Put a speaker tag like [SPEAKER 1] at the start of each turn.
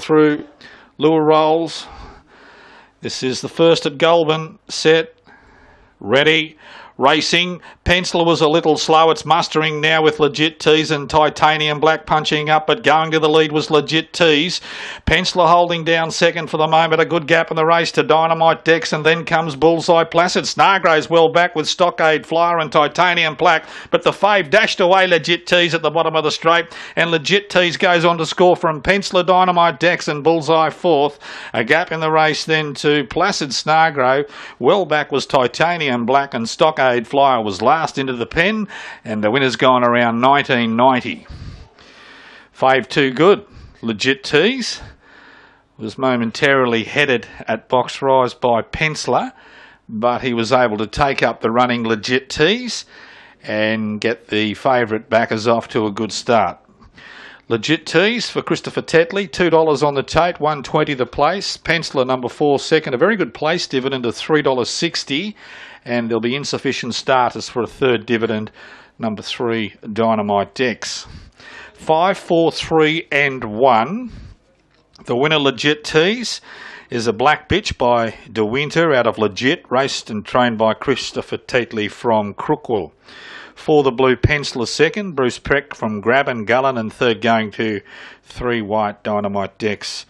[SPEAKER 1] through lure rolls. This is the first at Goulburn. Set. Ready. Racing. Pencil was a little slow. It's mustering now with Legit Tees and Titanium Black punching up, but going to the lead was Legit Tees. Penciler holding down second for the moment. A good gap in the race to Dynamite Dex, and then comes Bullseye Placid. Snargro's well back with Stockade Flyer and Titanium Black, but the fave dashed away Legit Tees at the bottom of the straight, and Legit Tees goes on to score from Penciler, Dynamite Dex, and Bullseye fourth. A gap in the race then to Placid Snargro. Well back was Titanium Black, and Stockade Flyer was last into the pen, and the winner's gone around 1990. Fave too good. Legit tees was momentarily headed at box rise by Penciler, but he was able to take up the running legit tees and get the favourite backers off to a good start. Legit tees for Christopher Tetley, $2 on the tote, 120 the place. Penciler number four second, a very good place dividend of $3.60 and there'll be insufficient starters for a third dividend. Number three, Dynamite Dex. Five, four, three, and one. The winner, Legit Tees, is a black bitch by De Winter out of Legit, raced and trained by Christopher Tetley from Crookwell. For the blue penciler second, Bruce Preck from Grabben Gullen, and third going to three white Dynamite Dex